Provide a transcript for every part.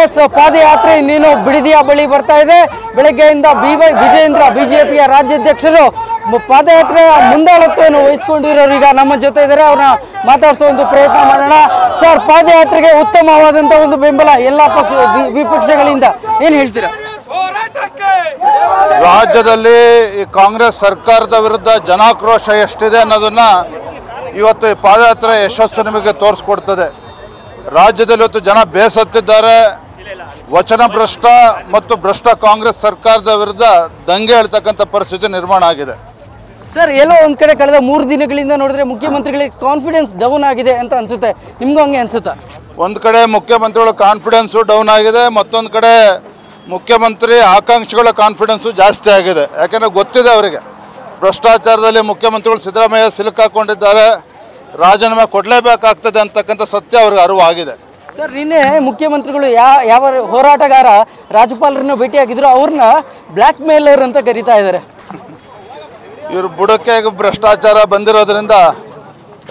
S ಪಾದಯಾತ್ರೆ ಇನ್ನೇನು ಬಿಡಿದಿಯ ಬಳಿ ಬರ್ತಾ ಇದೆ. ಬೆಳಗ್ಗೆಯಿಂದ ಬಿ ವೈ ವಿಜಯೇಂದ್ರ ಬಿಜೆಪಿಯ ರಾಜ್ಯಾಧ್ಯಕ್ಷರು ಪಾದಯಾತ್ರೆ ಮುಂದಾಳತ್ವವನ್ನು ವಹಿಸಿಕೊಂಡಿರೋರು ಈಗ ನಮ್ಮ ಜೊತೆ ಇದ್ದಾರೆ. ಅವ್ರನ್ನ ಮಾತಾಡಿಸೋ ಒಂದು ಪ್ರಯತ್ನ ಮಾಡೋಣ. ಸರ್ ಪಾದಯಾತ್ರೆಗೆ ಉತ್ತಮವಾದಂತ ಒಂದು ಬೆಂಬಲ ಎಲ್ಲ ಪಕ್ಷ ವಿಪಕ್ಷಗಳಿಂದ ಏನ್ ಹೇಳ್ತೀರಾ? ರಾಜ್ಯದಲ್ಲಿ ಈ ಕಾಂಗ್ರೆಸ್ ಸರ್ಕಾರದ ವಿರುದ್ಧ ಜನಾಕ್ರೋಶ ಎಷ್ಟಿದೆ ಅನ್ನೋದನ್ನ ಇವತ್ತು ಈ ಪಾದಯಾತ್ರೆ ಯಶಸ್ಸು ನಿಮಗೆ ತೋರಿಸ್ಕೊಡ್ತದೆ. ರಾಜ್ಯದಲ್ಲಿ ಇವತ್ತು ಜನ ಬೇಸತ್ತಿದ್ದಾರೆ. ವಚನ ಭ್ರಷ್ಟ ಮತ್ತು ಭ್ರಷ್ಟ ಕಾಂಗ್ರೆಸ್ ಸರ್ಕಾರದ ವಿರುದ್ಧ ದಂಗೆ ಹೇಳ್ತಕ್ಕಂಥ ಪರಿಸ್ಥಿತಿ ನಿರ್ಮಾಣ ಆಗಿದೆ. ಸರ್ ಎಲ್ಲೋ ಒಂದ್ ಕಡೆ ಕಳೆದ ಮೂರು ದಿನಗಳಿಂದ ನೋಡಿದ್ರೆ ಮುಖ್ಯಮಂತ್ರಿಗಳಿಗೆ ಕಾನ್ಫಿಡೆನ್ಸ್ ಡೌನ್ ಆಗಿದೆ ಅಂತ ಅನ್ಸುತ್ತೆ. ನಿಮ್ಗೂ ಹಂಗೆ ಅನ್ಸುತ್ತಾ? ಒಂದು ಕಡೆ ಮುಖ್ಯಮಂತ್ರಿಗಳ ಕಾನ್ಫಿಡೆನ್ಸು ಡೌನ್ ಆಗಿದೆ ಮತ್ತೊಂದು ಕಡೆ ಮುಖ್ಯಮಂತ್ರಿ ಆಕಾಂಕ್ಷಿಗಳ ಕಾನ್ಫಿಡೆನ್ಸು ಜಾಸ್ತಿ ಆಗಿದೆ. ಯಾಕೆಂದರೆ ಗೊತ್ತಿದೆ ಅವರಿಗೆ. ಭ್ರಷ್ಟಾಚಾರದಲ್ಲಿ ಮುಖ್ಯಮಂತ್ರಿಗಳು ಸಿದ್ದರಾಮಯ್ಯ ಸಿಲುಕಾಕೊಂಡಿದ್ದಾರೆ ರಾಜೀನಾಮೆ ಕೊಡಲೇಬೇಕಾಗ್ತದೆ ಅಂತಕ್ಕಂಥ ಸತ್ಯ ಅವ್ರಿಗೆ ಅರಿವಾಗಿದೆ. ಸರ್ ನಿನ್ನೆ ಮುಖ್ಯಮಂತ್ರಿಗಳು ಯಾ ಯಾವ ಹೋರಾಟಗಾರ ರಾಜ್ಯಪಾಲರನ್ನು ಭೇಟಿಯಾಗಿದ್ರು ಅವ್ರನ್ನ ಬ್ಲ್ಯಾಕ್ ಮೇಲರ್ ಅಂತ ಕರೀತಾ ಇದ್ದಾರೆ. ಇವರು ಬುಡಕ್ಕೆ ಭ್ರಷ್ಟಾಚಾರ ಬಂದಿರೋದ್ರಿಂದ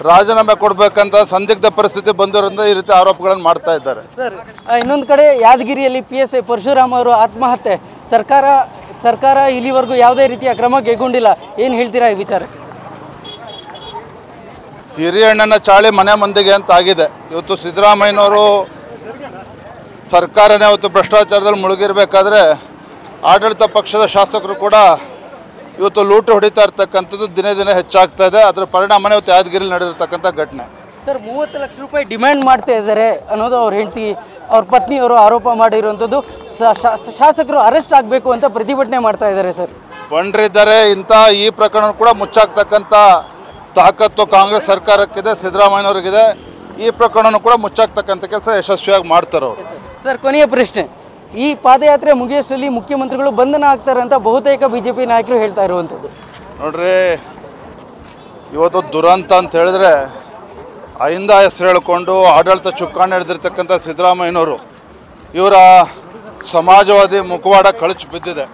ರಾಜೀನಾಮೆ ಕೊಡಬೇಕಂತ ಸಂದಿಗ್ಧ ಪರಿಸ್ಥಿತಿ ಬಂದಿರೋದ್ರಿಂದ ಈ ರೀತಿ ಆರೋಪಗಳನ್ನು ಮಾಡ್ತಾ ಇದ್ದಾರೆ. ಸರ್ ಇನ್ನೊಂದು ಕಡೆ ಯಾದಗಿರಿಯಲ್ಲಿ ಪಿ ಎಸ್ ಐ ಪರಶುರಾಮ್ ಅವರು ಆತ್ಮಹತ್ಯೆ. ಸರ್ಕಾರ ಸರ್ಕಾರ ಇಲ್ಲಿವರೆಗೂ ಯಾವುದೇ ರೀತಿಯ ಕ್ರಮ ಕೈಗೊಂಡಿಲ್ಲ. ಏನು ಹೇಳ್ತೀರಾ ಈ ವಿಚಾರ ಹಿರಿಯಣ್ಣನ ಚಾಳಿ ಮನೆ ಮಂದಿಗೆ ಅಂತ ಆಗಿದೆ. ಇವತ್ತು ಸಿದ್ದರಾಮಯ್ಯನವರು ಸರ್ಕಾರನೇ ಇವತ್ತು ಭ್ರಷ್ಟಾಚಾರದಲ್ಲಿ ಮುಳುಗಿರ್ಬೇಕಾದ್ರೆ ಆಡಳಿತ ಪಕ್ಷದ ಶಾಸಕರು ಕೂಡ ಇವತ್ತು ಲೂಟು ಹೊಡಿತಾ ಇರ್ತಕ್ಕಂಥದ್ದು ದಿನೇ ದಿನೇ ಹೆಚ್ಚಾಗ್ತಾ ಇದೆ. ಅದರ ಪರಿಣಾಮನೇ ಇವತ್ತು ಯಾದಗಿರಿಲಿ ನಡೆದಿರ್ತಕ್ಕಂಥ ಘಟನೆ. ಸರ್ ಮೂವತ್ತು ಲಕ್ಷ ರೂಪಾಯಿ ಡಿಮ್ಯಾಂಡ್ ಮಾಡ್ತಾ ಇದ್ದಾರೆ ಅನ್ನೋದು ಅವ್ರ ಹೆಂಡತಿ ಅವ್ರ ಪತ್ನಿಯವರು ಆರೋಪ ಮಾಡಿರುವಂಥದ್ದು. ಶಾಸಕರು ಅರೆಸ್ಟ್ ಆಗಬೇಕು ಅಂತ ಪ್ರತಿಭಟನೆ ಮಾಡ್ತಾ ಇದ್ದಾರೆ ಸರ್. ಬಂಡ್ರಿದ್ದಾರೆ ಇಂಥ ಈ ಪ್ರಕರಣ ಕೂಡ ಮುಚ್ಚಾಕ್ತಕ್ಕಂಥ ತಾಕತ್ತು ಕಾಂಗ್ರೆಸ್ ಸರ್ಕಾರಕ್ಕಿದೆ ಸಿದ್ದರಾಮಯ್ಯನವ್ರಿಗಿದೆ. ಈ ಪ್ರಕರಣನೂ ಕೂಡ ಮುಚ್ಚಾಕ್ತಕ್ಕಂಥ ಕೆಲಸ ಯಶಸ್ವಿಯಾಗಿ ಮಾಡ್ತಾರೆ ಅವರು. ಸರ್ ಕೊನೆಯ ಪ್ರಶ್ನೆ. ಈ ಪಾದಯಾತ್ರೆ ಮುಗಿಯಷ್ಟರಲ್ಲಿ ಮುಖ್ಯಮಂತ್ರಿಗಳು ಬಂಧನ ಆಗ್ತಾರೆ ಅಂತ ಬಹುತೇಕ ಬಿ ಜೆ ಪಿ ನಾಯಕರು ಹೇಳ್ತಾ ಇರುವಂಥದ್ದು. ನೋಡ್ರಿ ಇವತ್ತು ದುರಂತ ಅಂತ ಹೇಳಿದ್ರೆ ಅಹಿಂದ ಹೆಸರು ಹೇಳಿಕೊಂಡು ಆಡಳಿತ ಚುಕ್ಕಾಣಿ ಹಿಡಿದಿರ್ತಕ್ಕಂಥ ಸಿದ್ದರಾಮಯ್ಯನವರು ಇವರ ಸಮಾಜವಾದಿ ಮುಖವಾಡ ಕಳಚು ಬಿದ್ದಿದೆ.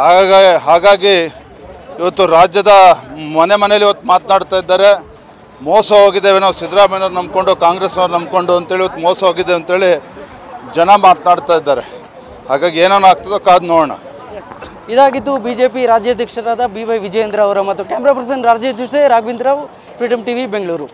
ಹಾಗಾಗಿ ಹಾಗಾಗಿ ಇವತ್ತು ರಾಜ್ಯದ ಮನೆ ಮನೇಲಿ ಇವತ್ತು ಮಾತನಾಡ್ತಾ ಇದ್ದಾರೆ. ಮೋಸ ಹೋಗಿದ್ದೇವೆ ನಾವು ಸಿದ್ದರಾಮಯ್ಯವ್ರು ನಂಬ್ಕೊಂಡು, ಕಾಂಗ್ರೆಸ್ನವ್ರು ನಂಬ್ಕೊಂಡು ಅಂತೇಳಿ ಇವತ್ತು ಮೋಸ ಹೋಗಿದೆ ಅಂತೇಳಿ ಜನ ಮಾತನಾಡ್ತಾ ಇದ್ದಾರೆ. ಹಾಗಾಗಿ ಏನೇನು ಆಗ್ತದೋ ಕಾದು ನೋಡೋಣ. ಇದಾಗಿತ್ತು ಬಿಜೆಪಿ ರಾಜ್ಯಾಧ್ಯಕ್ಷರಾದ ಬಿ ವೈ ವಿಜಯೇಂದ್ರ ಅವರ ಮತ್ತು camera person Rajesh Jose Raghavendra freedom TV, Bengaluru.